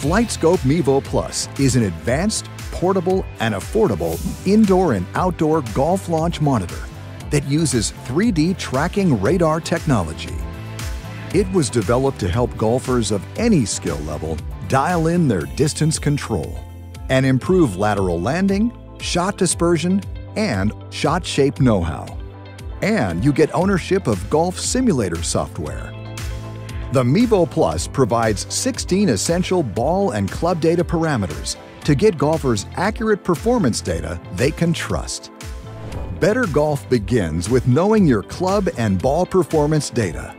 FlightScope Mevo Plus is an advanced, portable, and affordable indoor and outdoor golf launch monitor that uses 3D tracking radar technology. It was developed to help golfers of any skill level dial in their distance control and improve lateral landing, shot dispersion, and shot shape know-how. And you get ownership of golf simulator software. The Mevo Plus provides 16 essential ball and club data parameters to get golfers accurate performance data they can trust. Better golf begins with knowing your club and ball performance data.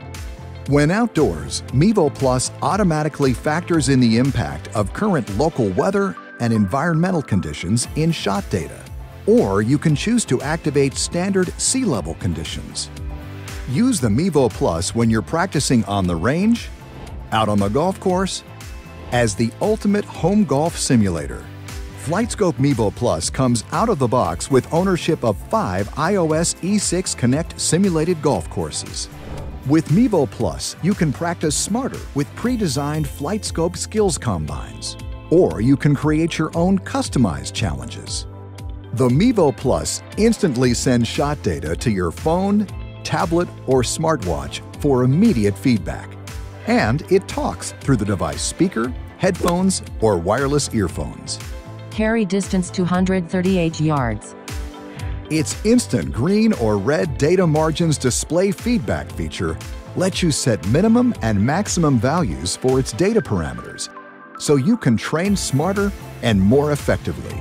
When outdoors, Mevo Plus automatically factors in the impact of current local weather and environmental conditions in shot data. Or you can choose to activate standard sea level conditions. Use the Mevo Plus when you're practicing on the range, out on the golf course, as the ultimate home golf simulator. FlightScope Mevo Plus comes out of the box with ownership of five iOS E6 Connect simulated golf courses. With Mevo Plus, you can practice smarter with pre-designed FlightScope skills combines. Or you can create your own customized challenges. The Mevo Plus instantly sends shot data to your phone, tablet, or smartwatch for immediate feedback. And it talks through the device speaker, headphones, or wireless earphones. Carry distance 238 yards. Its instant green or red data margins display feedback feature lets you set minimum and maximum values for its data parameters so you can train smarter and more effectively.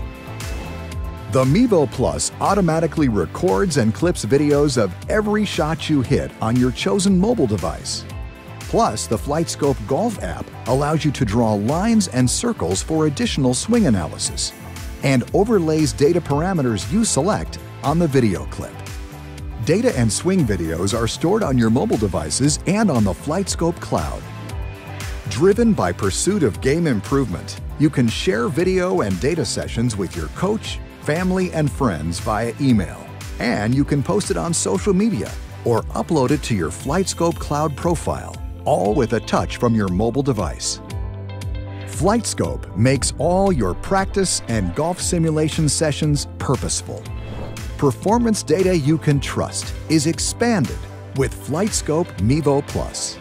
The Mevo Plus automatically records and clips videos of every shot you hit on your chosen mobile device. Plus, the FlightScope Golf app allows you to draw lines and circles for additional swing analysis and overlays data parameters you select on the video clip. Data and swing videos are stored on your mobile devices and on the FlightScope cloud. Driven by pursuit of game improvement, you can share video and data sessions with your coach, family, and friends via email. And you can post it on social media or upload it to your FlightScope cloud profile, all with a touch from your mobile device. FlightScope makes all your practice and golf simulation sessions purposeful. Performance data you can trust is expanded with FlightScope Mevo Plus.